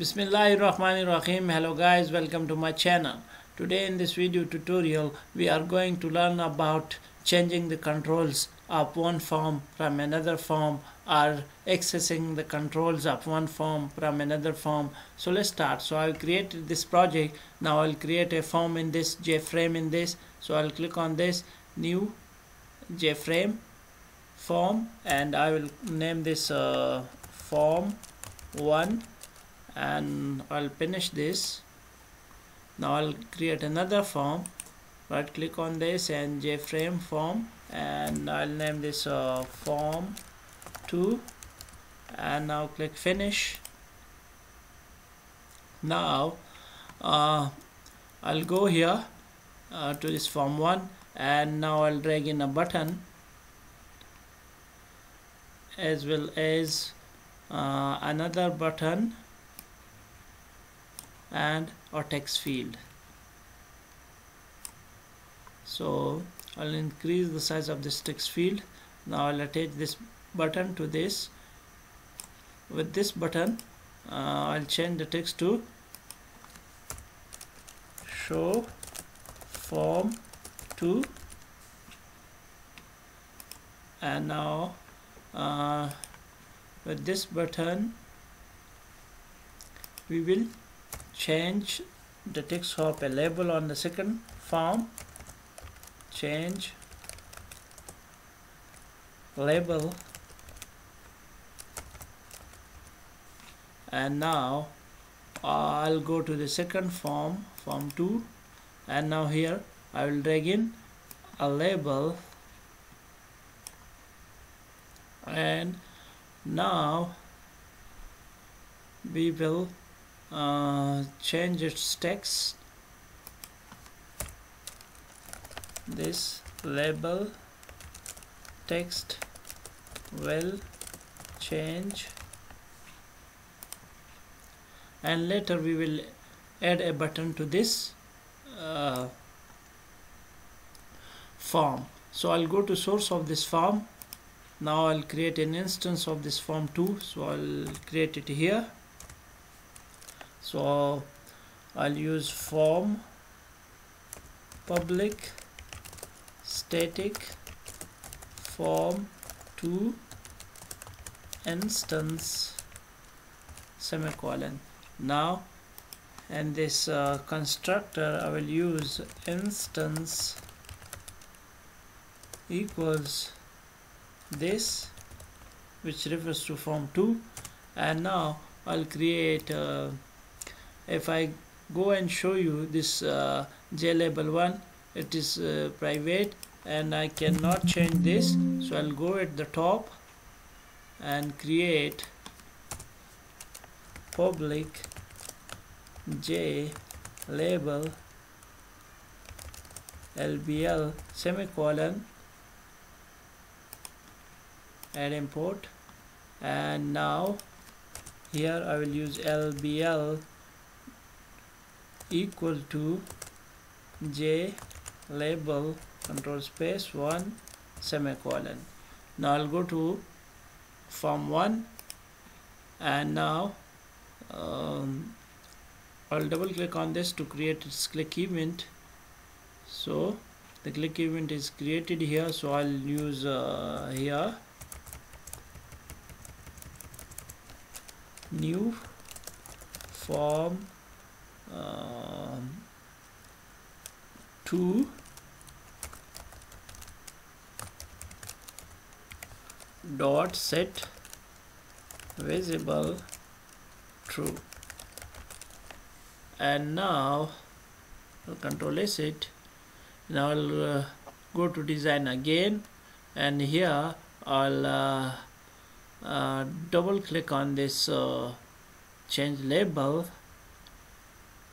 Bismillahirrahmanirrahim. Hello guys, welcome to my channel. Today in this video tutorial, we are going to learn about changing the controls of one form from another form or accessing the controls of one form from another form. So let's start. So I've created this project. Now I'll create a form in this JFrame in this. So I'll click on this new JFrame form and I will name this uh, form 1 and I'll finish this. Now I'll create another form. Right click on this and JFrame form. And I'll name this uh, form 2 and now click finish. Now uh, I'll go here uh, to this form 1 and now I'll drag in a button as well as uh, another button and a text field. So I'll increase the size of this text field. Now I'll attach this button to this. With this button uh, I'll change the text to show form 2 and now uh, with this button we will change the text of a label on the second form. Change label. And now I'll go to the second form form 2 and now here I will drag in a label. And now we will uh, change its text. This label text will change. And later we will add a button to this uh, form. So I'll go to source of this form. Now I'll create an instance of this form too. So I'll create it here so I'll use form public static form 2 instance semicolon. Now and this uh, constructor I will use instance equals this which refers to form 2 and now I'll create uh, if I go and show you this uh, label 1 it is uh, private and I cannot change this. So I'll go at the top and create public J label LBL semicolon and import. And now here I will use LBL equal to j label control space 1 semicolon. Now I'll go to form 1 and now um, I'll double click on this to create its click event. So the click event is created here. So I'll use uh, here. New form um, 2 dot set visible true. And now control S it now I'll uh, go to design again. And here I'll uh, uh, double click on this uh, change label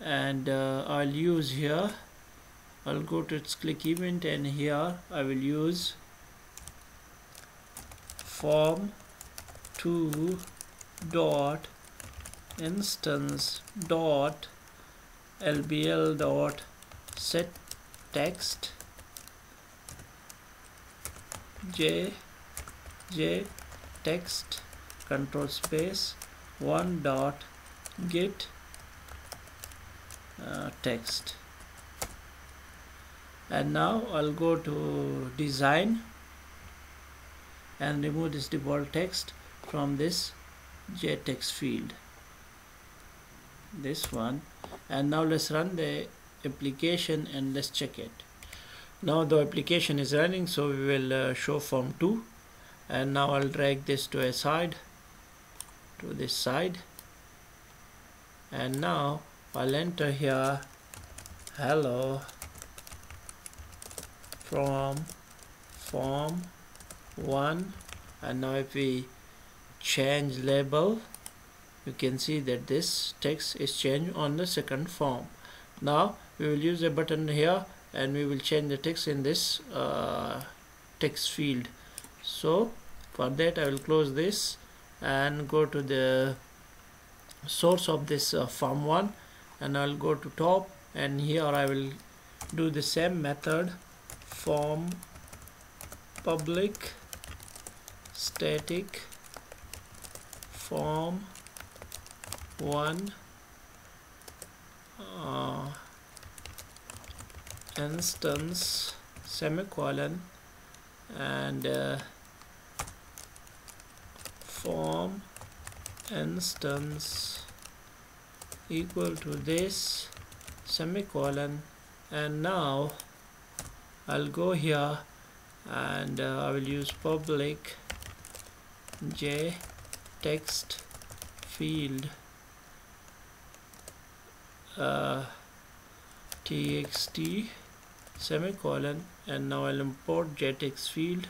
and uh, I'll use here. I'll go to its click event and here I will use form 2 dot instance dot lbl dot set text j j text control space 1 dot get uh, text. And now I'll go to design and remove this default text from this jtext field. This one. And now let's run the application and let's check it. Now the application is running so we will uh, show form 2 and now I'll drag this to a side to this side. And now I'll enter here. Hello. From form 1 and now if we change label you can see that this text is changed on the second form. Now we will use a button here and we will change the text in this uh, text field. So for that I will close this and go to the source of this uh, form 1 and I'll go to top and here I will do the same method. Form public static form 1 uh, instance semicolon and uh, form instance equal to this semicolon. And now I'll go here and uh, I will use public j text field uh, txt semicolon. And now I'll import jtext field.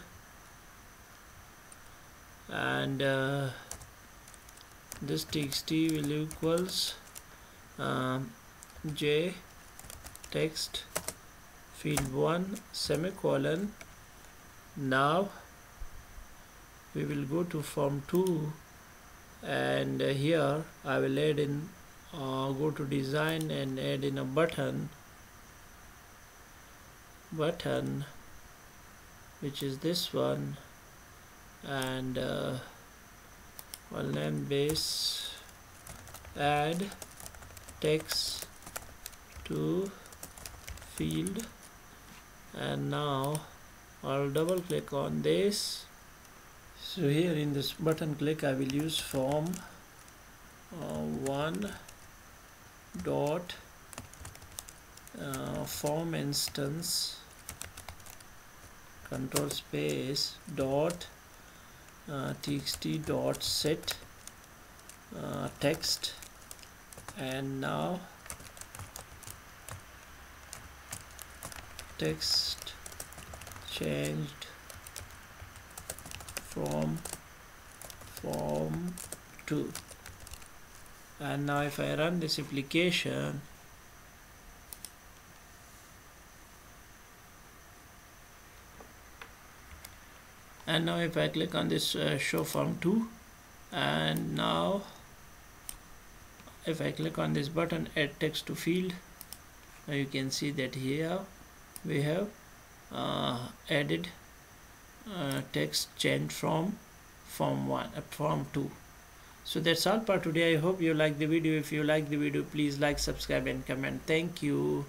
And uh, this txt will equals um, j text field 1 semicolon. Now we will go to form 2 and uh, here I will add in uh, go to design and add in a button. Button which is this one and uh, I'll name base add text to field. And now I'll double click on this. So here in this button click I will use form uh, 1 dot uh, form instance control space dot uh, txt dot set uh, text and now text changed from form 2 and now if I run this application and now if I click on this uh, show form 2 and now if I click on this button add text to field. Now you can see that here we have uh, added uh, text change from form 1 uh, form 2 so that's all for today. I hope you like the video. If you like the video please like subscribe and comment. Thank you